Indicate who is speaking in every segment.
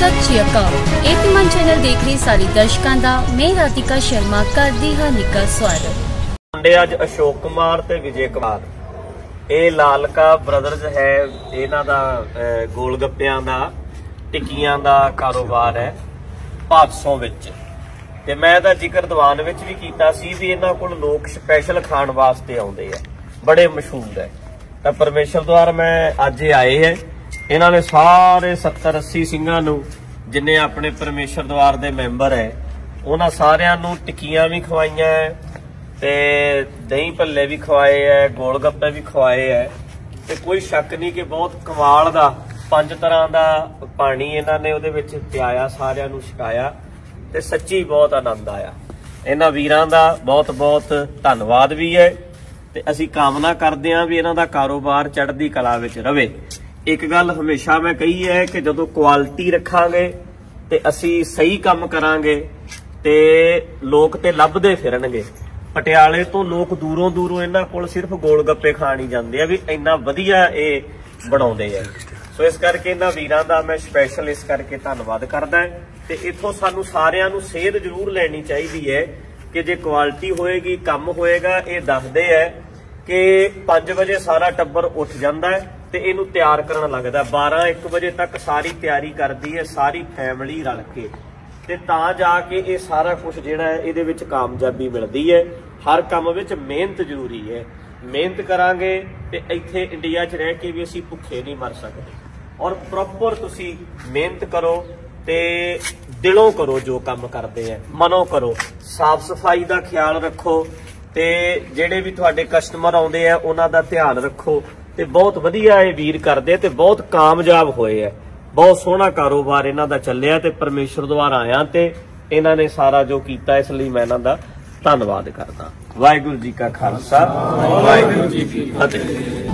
Speaker 1: ਸਤਿ ਸ਼੍ਰੀ ਅਕਾਲ। ਏਤੀਮਨ ਚੈਨਲ ਦੇਖ ਰਹੇ ਸਾਰੇ ਦਰਸ਼ਕਾਂ ਦਾ, ਮੈਂ ਰਾਧਿਕਾ ਸ਼ਰਮਾ ਕਰਦੀ ਹਾਂ ਨਿੱਘਾ ਸਵਾਗਤ।
Speaker 2: ਮੁੰਡੇ ਅੱਜ ਅਸ਼ੋਕ ਕੁਮਾਰ ਤੇ ਵਿਜੇ ਕੁਮਾਰ। ਇਹ ਲਾਲਕਾ ਬ੍ਰਦਰਜ਼ ਹੈ, ਇਹਨਾਂ ਦਾ ਗੋਲ ਗੱਪਿਆਂ ਦਾ, ਟਿੱਕੀਆਂ ਦਾ ਕਾਰੋਬਾਰ ਹੈ ਭਾਦਸੋਂ ਵਿੱਚ। ਤੇ ਮੈਂ ਤਾਂ ਜ਼ਿਕਰ ਦੀਵਾਨ ਵਿੱਚ ਵੀ ਕੀਤਾ ਸੀ ਵੀ ਇਹਨਾਂ ਕੋਲ ਲੋਕ ਸਪੈਸ਼ਲ ਖਾਣ ਵਾਸਤੇ ਆਉਂਦੇ ਆ। ਬੜੇ ਮਸ਼ਹੂਰ ਹੈ। ਤਾਂ ਪਰਮੇਸ਼ਰ ਦੁਆਰ ਮੈਂ ਅੱਜ ਆਏ ਹੈ। ਇਹਨਾਂ ਨੇ ਸਾਰੇ 70 80 ਸਿੰਘਾਂ ਨੂੰ, ਜਿੰਨੇ ਆਪਣੇ ਪਰਮੇਸ਼ਰ ਦੁਆਰ ਦੇ ਮੈਂਬਰ ਹੈ ਉਹਨਾਂ ਸਾਰਿਆਂ ਨੂੰ ਟਿੱਕੀਆਂ ਵੀ ਖਵਾਈਆਂ ਹੈ ਤੇ ਦਹੀਂ ਭੱਲੇ ਵੀ ਖਵਾਏ ਐ ਗੋਲ ਗੱਪੇ ਵੀ ਖਵਾਏ ਐ, ਤੇ ਕੋਈ ਸ਼ੱਕ ਨਹੀਂ ਕਿ ਬਹੁਤ ਕਮਾਲ ਦਾ, ਪੰਜ ਤਰ੍ਹਾਂ ਦਾ ਪਾਣੀ ਇਹਨਾਂ ਨੇ ਉਹਦੇ ਵਿੱਚ ਪਿਆਇਆ, ਸਾਰਿਆਂ ਨੂੰ ਛਕਾਇਆ, ਤੇ ਸੱਚੀ ਬਹੁਤ ਆਨੰਦ ਆਇਆ। ਇਹਨਾਂ ਵੀਰਾਂ ਦਾ ਬਹੁਤ ਬਹੁਤ ਧੰਨਵਾਦ ਵੀ ਹੈ ਤੇ ਅਸੀਂ ਕਾਮਨਾ ਕਰਦੇ ਹਾਂ ਵੀ ਇਹਨਾਂ ਦਾ ਕਾਰੋਬਾਰ ਚੜ੍ਹਦੀ ਕਲਾ ਵਿੱਚ ਰਵੇ। ਇੱਕ ਗੱਲ ਹਮੇਸ਼ਾ ਮੈਂ ਕਹੀ ਹੈ ਕਿ ਜਦੋਂ ਕੁਆਲਿਟੀ ਰੱਖਾਂਗੇ ਤੇ ਅਸੀਂ ਸਹੀ ਕੰਮ ਕਰਾਂਗੇ ਤੇ ਲੋਕ ਤੇ ਲੱਭਦੇ ਫਿਰਨਗੇ। ਪਟਿਆਲੇ ਤੋਂ ਲੋਕ ਦੂਰੋਂ ਦੂਰੋਂ ਇਹਨਾਂ ਕੋਲ ਸਿਰਫ ਗੋਲ ਗੱਪੇ ਖਾਣ ਹੀ ਜਾਂਦੇ ਆ ਵੀ ਇੰਨਾ ਵਧੀਆ ਇਹ ਬਣਾਉਂਦੇ ਆ। ਸੋ ਇਸ ਕਰਕੇ ਇਹਨਾਂ ਵੀਰਾਂ ਦਾ ਮੈਂ ਸਪੈਸ਼ਲ ਇਸ ਕਰਕੇ ਧੰਨਵਾਦ ਕਰਦਾ ਤੇ ਇੱਥੋਂ ਸਾਨੂੰ ਸਾਰਿਆਂ ਨੂੰ ਸੇਧ ਜ਼ਰੂਰ ਲੈਣੀ ਚਾਹੀਦੀ ਹੈ ਕਿ ਜੇ ਕੁਆਲਿਟੀ ਹੋਏਗੀ, ਕੰਮ ਹੋਏਗਾ, ਇਹ ਦੱਸਦੇ ਆ ਕਿ 5 ਵਜੇ ਸਾਰਾ ਟੱਬਰ ਉੱਠ ਜਾਂਦਾ ਹੈ। ਤੇ ਇਹਨੂੰ ਤਿਆਰ ਕਰਨ ਲੱਗਦਾ। 12 1 ਵਜੇ ਤੱਕ ਸਾਰੀ ਤਿਆਰੀ ਕਰਦੀ ਹੈ, ਸਾਰੀ ਫੈਮਿਲੀ ਰਲ ਕੇ। ਤੇ ਤਾਂ ਜਾ ਕੇ ਇਹ ਸਾਰਾ ਕੁਝ ਜਿਹੜਾ ਹੈ, ਇਹਦੇ ਵਿੱਚ ਕਾਮਯਾਬੀ ਮਿਲਦੀ ਹੈ। ਹਰ ਕੰਮ ਵਿੱਚ ਮਿਹਨਤ ਜ਼ਰੂਰੀ ਹੈ। ਮਿਹਨਤ ਕਰਾਂਗੇ ਤੇ ਇੱਥੇ ਇੰਡੀਆ 'ਚ ਰਹਿ ਕੇ ਵੀ ਅਸੀਂ ਭੁੱਖੇ ਨਹੀਂ ਮਰ ਸਕਦੇ। ਔਰ ਪ੍ਰੋਪਰ ਤੁਸੀਂ ਮਿਹਨਤ ਕਰੋ ਤੇ ਦਿਲੋਂ ਕਰੋ ਜੋ ਕੰਮ ਕਰਦੇ ਆ ਮਨੋਂ ਕਰੋ। ਸਾਫ਼ ਸਫ਼ਾਈ ਦਾ ਖਿਆਲ ਰੱਖੋ ਤੇ ਜਿਹੜੇ ਵੀ ਤੁਹਾਡੇ ਕਸਟਮਰ ਆਉਂਦੇ ਆ ਉਹਨਾਂ ਦਾ ਧਿਆਨ ਰੱਖੋ। ਤੇ ਬਹੁਤ ਵਧੀਆ ਇਹ ਵੀਰ ਕਰਦੇ ਤੇ ਬਹੁਤ ਕਾਮਯਾਬ ਹੋਏ ਆ। ਬਹੁਤ ਸੋਹਣਾ ਕਾਰੋਬਾਰ ਇਹਨਾਂ ਦਾ ਚੱਲਿਆ ਤੇ ਪਰਮੇਸ਼ਰ ਦੁਆਰਾ ਆਇਆ ਤੇ ਇਹਨਾਂ ਨੇ ਸਾਰਾ ਜੋ ਕੀਤਾ ਇਸ ਲਈ ਮੈਂ ਇਹਨਾਂ ਦਾ ਧੰਨਵਾਦ ਕਰਦਾ। ਵਾਹਿਗੁਰੂ ਜੀ ਕਾ ਖਾਲਸਾ, ਵਾਹਿਗੁਰੂ ਜੀ ਕੀ ਫਤਿਹ।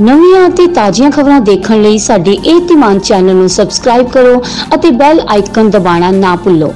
Speaker 3: ਨਵੀਆਂ ਅਤੇ ਤਾਜ਼ੀਆਂ ਖਬਰਾਂ ਦੇਖਣ ਲਈ ਸਾਡੇ ਇਹ ਧੀਮਾਨ ਚੈਨਲ ਨੂੰ ਸਬਸਕ੍ਰਾਈਬ ਕਰੋ ਅਤੇ ਬੈਲ ਆਈਕਨ ਦਬਾਉਣਾ ਨਾ ਭੁੱਲੋ।